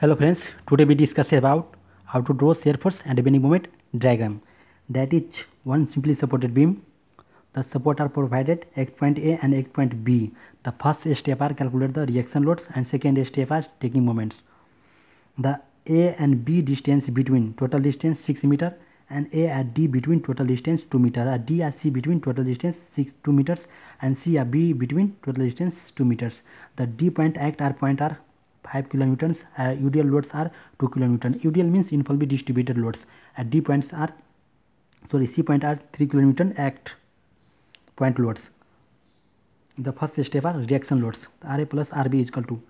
Hello friends, today we discuss about how to draw shear force and bending moment diagram. That is one simply supported beam. The support are provided at point A and at point B. The first step are calculate the reaction loads and second step are taking moments. The A and B distance between total distance 6 meter and A and D between total distance 2 meter. D and C between total distance 6 2 meters and C and B between total distance 2 meters. The D point act R point are 5 kilonewtons uh, UDL loads are 2 kilonewton UDL means uniformly distributed loads at D points are sorry C point are 3 kilonewton act point loads the first step are reaction loads RA plus RB is equal to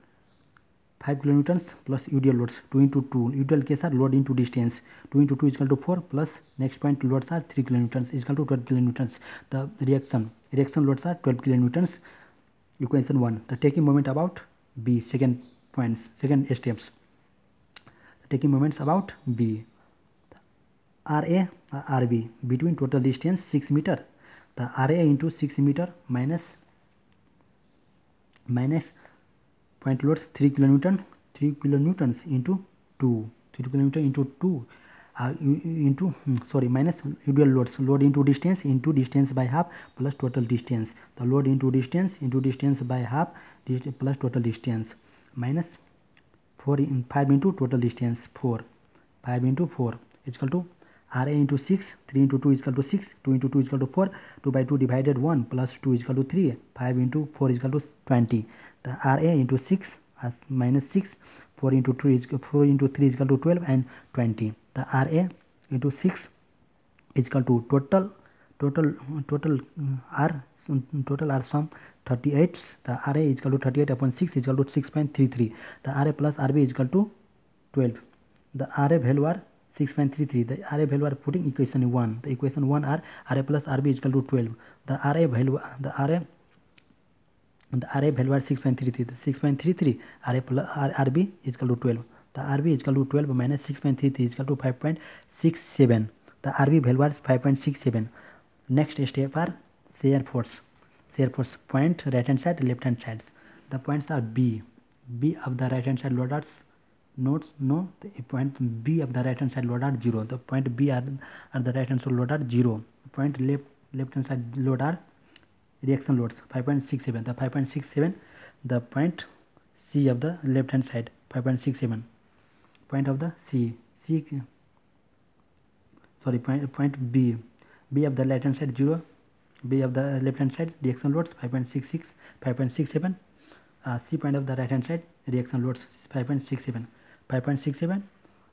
5 kilonewtons plus UDL loads 2 into 2 UDL case are load into distance 2 into 2 is equal to 4 plus next point loads are 3 kilonewtons is equal to 12 kilonewtons the reaction reaction loads are 12 kilonewtons equation 1 the taking moment about B second points second steps taking moments about b ra uh, rb between total distance 6 meter the ra into 6 meter minus minus point loads 3 kilonewton 3 kilonewtons into 2 3 kilonewton into 2 uh, into hmm, sorry minus usual loads load into distance into distance by half plus total distance the load into distance into distance by half plus total distance minus 4 in 5 into total distance 4 5 into 4 is equal to RA into 6 3 into 2 is equal to 6 2 into 2 is equal to 4 2 by 2 divided 1 plus 2 is equal to 3 5 into 4 is equal to 20 the RA into 6 as minus 6 4 into 3 is 4 into 3 is equal to 12 and 20 the RA into 6 is equal to total total total uh, R total R sum 38 the RA is equal to 38 upon 6 is equal to 6.33 the RA plus RB is equal to 12 the RA value are 6.33 the RA value are putting equation 1 the equation 1 are RA plus RB is equal to 12 the RA value the RA the RA value are 6.33 the 6.33 RA plus RB is equal to 12 the RB is equal to 12 minus 6.33 is equal to 5.67 the RB value are 5.67 next step are shear force shear force point right hand side left hand sides. The points are b. B of the right hand side loaders notes no. The point b of the right hand side load are 0 the point b are, are the right hand side load are 0 point left left hand side load are reaction loads 5.67 the 5.67 the point c of the left hand side 5.67 point of the c c sorry point, point b. B of the right hand side 0 B of the left hand side reaction loads 5.66 5.67 uh, C point of the right hand side reaction loads 5.67 5.67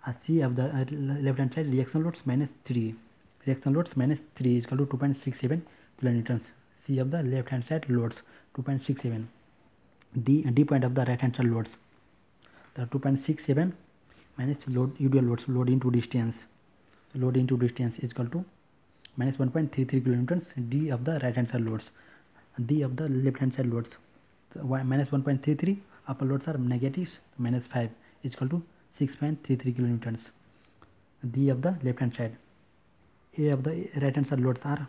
uh, C of the uh, left hand side reaction loads minus 3 reaction loads minus 3 is equal to 2.67 kilonewtons C of the left hand side loads 2.67 D D point of the right hand side loads the 2.67 minus load UDL loads load into distance load into distance is equal to minus 1.33 kilonewtons d of the right hand side loads. D of the left hand side loads. So minus 1.33 upper loads are negatives minus 5 is equal to 6.33 kilonewtons. D of the left hand side. A of the right hand side loads are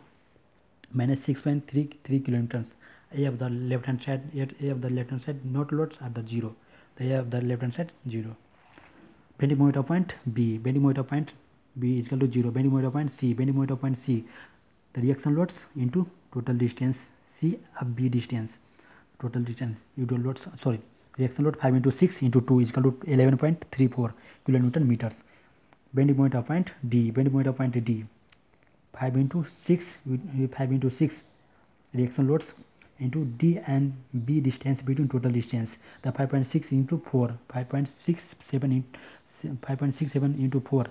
minus 6.33 kilonewtons. A of the left hand side a of the left hand side not loads are the zero. The a of the left hand side zero. Bending moment of point b. Bending moment of point B is equal to 0 bending moment of point C bending moment of point C the reaction loads into total distance C of B distance total distance usual loads sorry reaction load 5 into 6 into 2 is equal to 11.34 kilonewton meters bending moment of point D bending moment of point D 5 into 6 5 into 6 reaction loads into D and B distance between total distance the 5.6 into 4 5.67 5.67 into 4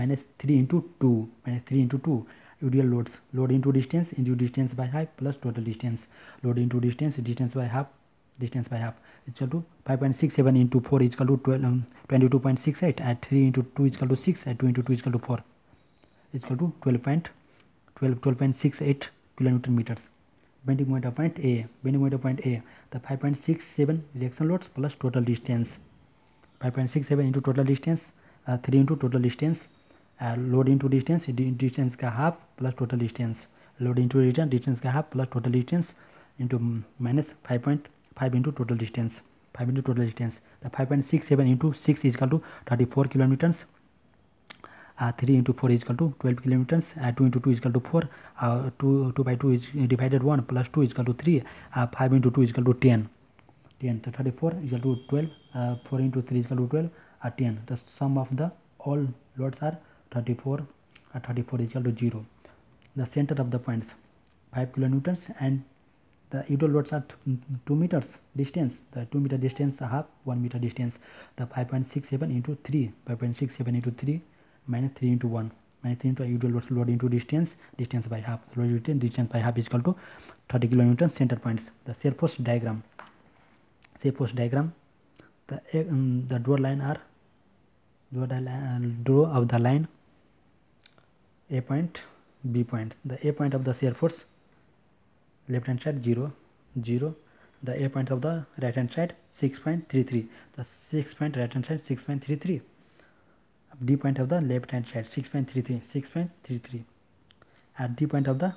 minus 3 into 2 minus 3 into 2 UDL loads load into distance into distance by half plus total distance load into distance distance by half distance by half is equal to 5.67 into 4 is equal to 12 um, 22.68 at 3 into 2 is equal to 6 at 2 into 2 is equal to 4 is equal to 12.12 12.68 kilonewton meters bending moment of point A bending moment of point A the 5.67 reaction loads plus total distance 5.67 into total distance uh, 3 into total distance load into distance distance का half plus total distance load into return distance का half plus total distance into minus five point five into total distance five into total distance five point six seven into six equal to thirty four kilometre three into four equal to twelve kilometres two into two equal to four two two by two is divided one plus two equal to three five into two equal to ten ten तो thirty four equal to twelve four into three equal to twelve ten the sum of the all loads are 34 uh, 34 is equal to 0 the center of the points 5 kilonewtons and the usual loads are 2 meters distance. The 2 meter distance half 1 meter distance. The 5.67 into 3 5.67 into 3 minus 3 into 1 minus 3 into usual loads load into distance distance by half. Load distance distance by half is equal to 30 kilonewtons center points. The shear force diagram shear force diagram the um, the draw line are draw, the, uh, draw of the line a point b point. The a point of the shear force left hand side 0 0 the a point of the right hand side 6.33 the 6 point right hand side 6.33 d point of the left hand side 6.33 6.33 at d point of the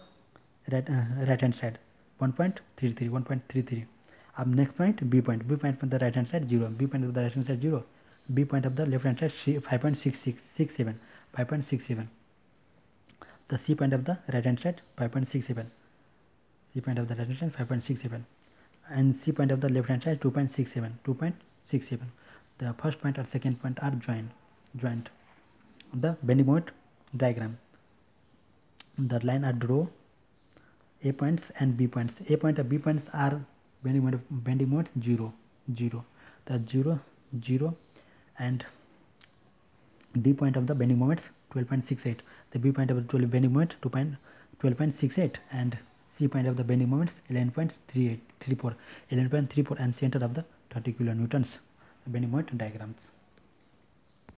right, uh, right hand side 1.33 1.33 up next point b point. B point from the right hand side 0 b point of the right hand side 0 b point of the left hand side 5.66 67 5.67 the c point of the right hand side 5.67 c point of the right hand side 5.67 and c point of the left hand side 2.67 2.67 the first point and second point are joined joint the bending moment diagram. The line are draw a points and b points. A point and b points are bending moment bending moments 0 0 the 0 0 and d point of the bending moments 12.68 the b point of the 12 bending moment 2.12.68 and c point of the bending moments 11.38 34 11.34 and center of the 30 kilonewtons bending moment diagrams